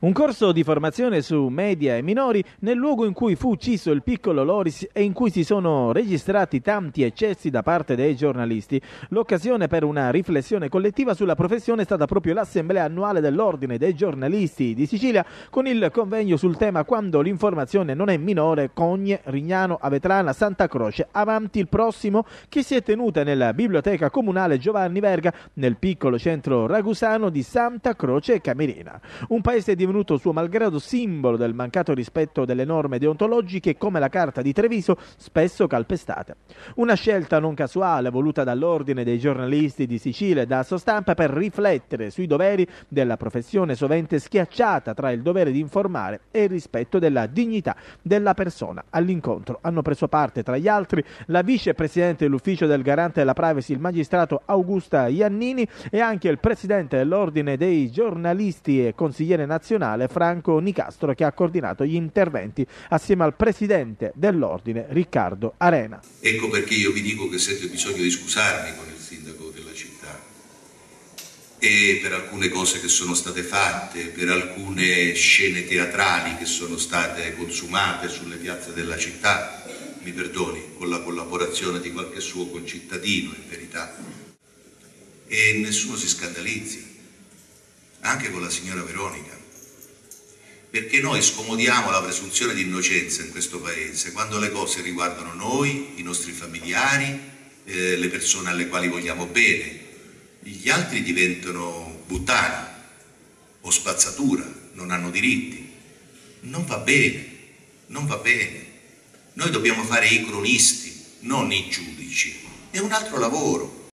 Un corso di formazione su media e minori nel luogo in cui fu ucciso il piccolo Loris e in cui si sono registrati tanti eccessi da parte dei giornalisti. L'occasione per una riflessione collettiva sulla professione è stata proprio l'assemblea annuale dell'Ordine dei giornalisti di Sicilia con il convegno sul tema Quando l'informazione non è minore, Cogne, Rignano, Avetrana, Santa Croce, avanti il prossimo che si è tenuta nella biblioteca comunale Giovanni Verga nel piccolo centro ragusano di Santa Croce Camerina. Un paese di divenuto suo malgrado simbolo del mancato rispetto delle norme deontologiche come la Carta di Treviso, spesso calpestate. Una scelta non casuale voluta dall'Ordine dei giornalisti di Sicilia e da Sostampa per riflettere sui doveri della professione sovente schiacciata tra il dovere di informare e il rispetto della dignità della persona. All'incontro hanno preso parte tra gli altri la vicepresidente dell'ufficio del garante della privacy, il magistrato Augusta Iannini e anche il presidente dell'Ordine dei giornalisti e consigliere nazionale nazionale Franco Nicastro che ha coordinato gli interventi assieme al presidente dell'ordine Riccardo Arena. Ecco perché io vi dico che sento bisogno di scusarmi con il sindaco della città e per alcune cose che sono state fatte, per alcune scene teatrali che sono state consumate sulle piazze della città, mi perdoni, con la collaborazione di qualche suo concittadino in verità. E nessuno si scandalizzi, anche con la signora Veronica perché noi scomodiamo la presunzione di innocenza in questo paese quando le cose riguardano noi, i nostri familiari, eh, le persone alle quali vogliamo bene. Gli altri diventano buttani o spazzatura, non hanno diritti. Non va bene, non va bene. Noi dobbiamo fare i cronisti, non i giudici. È un altro lavoro.